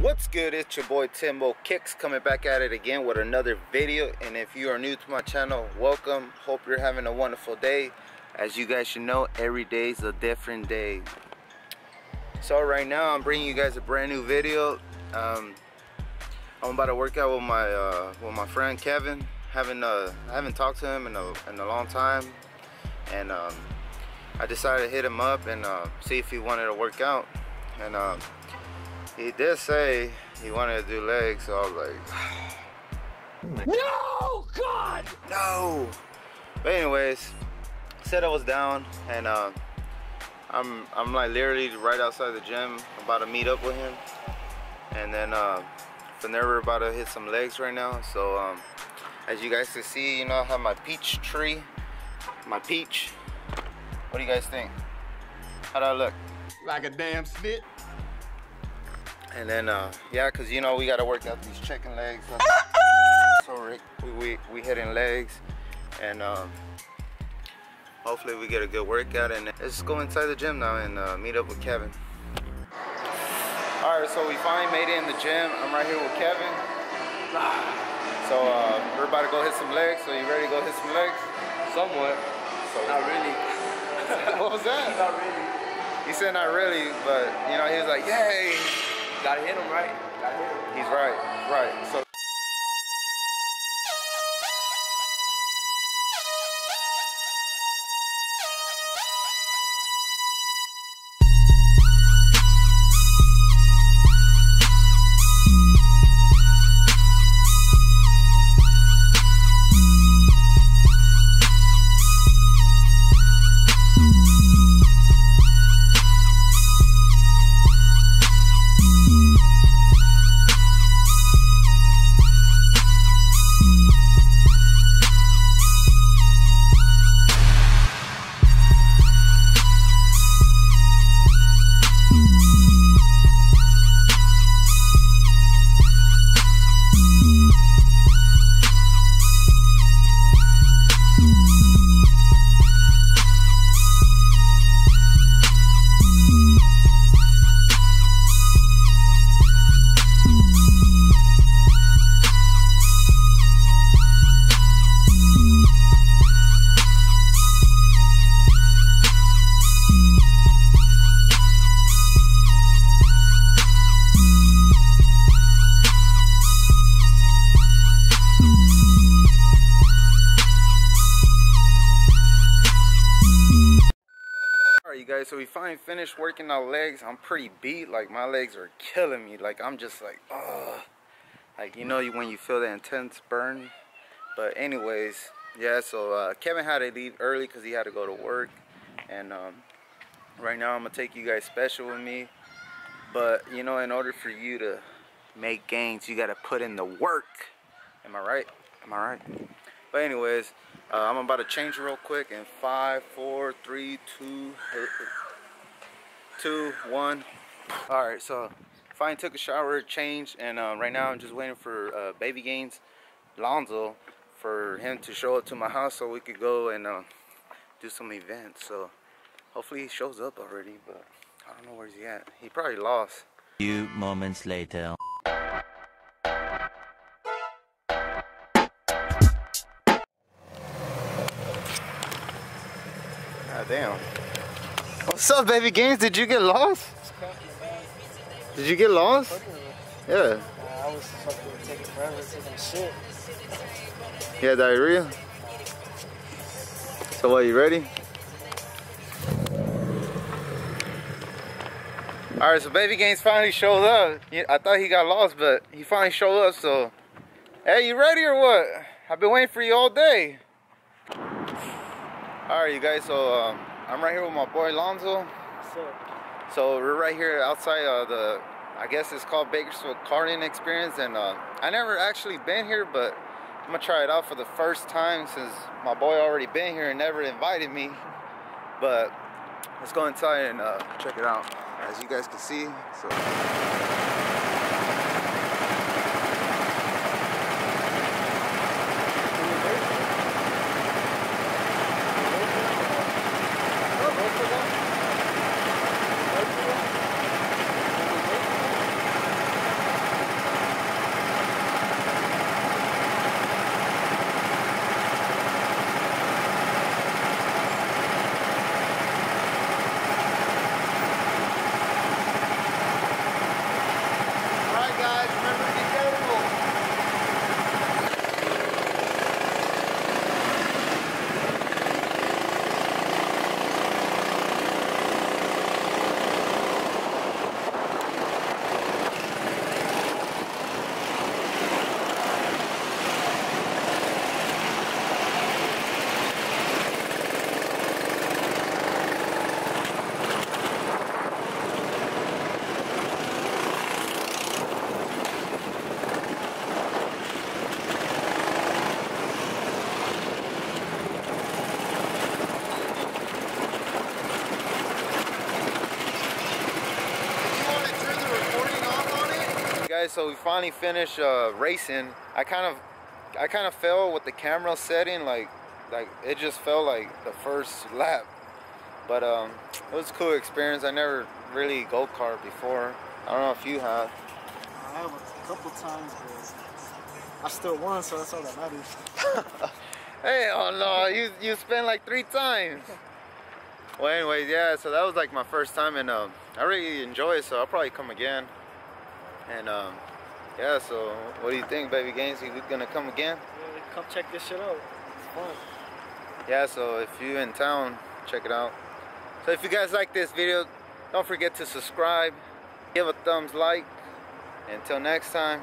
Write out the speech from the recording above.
What's good? It's your boy Timbo Kicks coming back at it again with another video. And if you are new to my channel, welcome. Hope you're having a wonderful day. As you guys should know, every day is a different day. So right now, I'm bringing you guys a brand new video. Um, I'm about to work out with my uh, with my friend Kevin. Haven't uh, I haven't talked to him in a in a long time, and um, I decided to hit him up and uh, see if he wanted to work out. And uh, he did say he wanted to do legs, so I was like, No, God! No! But anyways, said I was down, and uh, I'm I'm like literally right outside the gym, about to meet up with him, and then uh, from there we're about to hit some legs right now. So um, as you guys can see, you know I have my peach tree, my peach. What do you guys think? How do I look? Like a damn spit. And then, uh, yeah, cause you know we gotta work out these chicken legs. so Rick, we, we, we hitting legs, and um, hopefully we get a good workout. And let's go inside the gym now and uh, meet up with Kevin. All right, so we finally made it in the gym. I'm right here with Kevin. So uh, we're about to go hit some legs. So you ready to go hit some legs? Somewhat. So not really. what was that? Not really. He said not really, but you know he was like, yay. Gotta hit him right. Gotta hit him. He's right, right. So guys. So we finally finished working our legs. I'm pretty beat. Like my legs are killing me. Like i'm just like oh like you know you when you feel that intense burn. But anyways yeah so uh, kevin had to leave early because he had to go to work. And um, right now i'm gonna take you guys special with me. But you know in order for you to make gains you got to put in the work. Am i right? Am i right but anyways uh, I'm about to change real quick in five, four, three, two, two, one. All right, so finally took a shower, changed, and uh, right now I'm just waiting for uh, Baby Gains, Lonzo, for him to show up to my house so we could go and uh, do some events. So hopefully he shows up already, but I don't know where he's at. He probably lost. Few moments later. Damn. What's up, Baby Gains? Did you get lost? Did you get lost? Yeah. I was fucking taking forever taking shit. You had diarrhea? So what, you ready? Alright, so Baby Gains finally showed up. I thought he got lost, but he finally showed up, so... Hey, you ready or what? I've been waiting for you all day. Alright you guys, so um, I'm right here with my boy Lonzo. So we're right here outside uh, the, I guess it's called Bakersfield Karting Experience and uh, I never actually been here but I'm gonna try it out for the first time since my boy already been here and never invited me. But let's go inside and uh, check it out. As you guys can see, so. So we finally finished uh, racing. I kind of, I kind of fell with the camera setting, like, like it just felt like the first lap. But um, it was a cool experience. I never really go kart before. I don't know if you have. I have a couple times, but I still won, so that's all that matters. Hey, oh no, you you spent like three times. Well, anyways, yeah. So that was like my first time, and um, I really enjoy it. So I'll probably come again. And um, yeah. So what do you think, Baby Gains? You gonna come again? Yeah, come check this shit out. It's fun. Yeah. So if you're in town, check it out. So if you guys like this video, don't forget to subscribe, give a thumbs like. Until next time.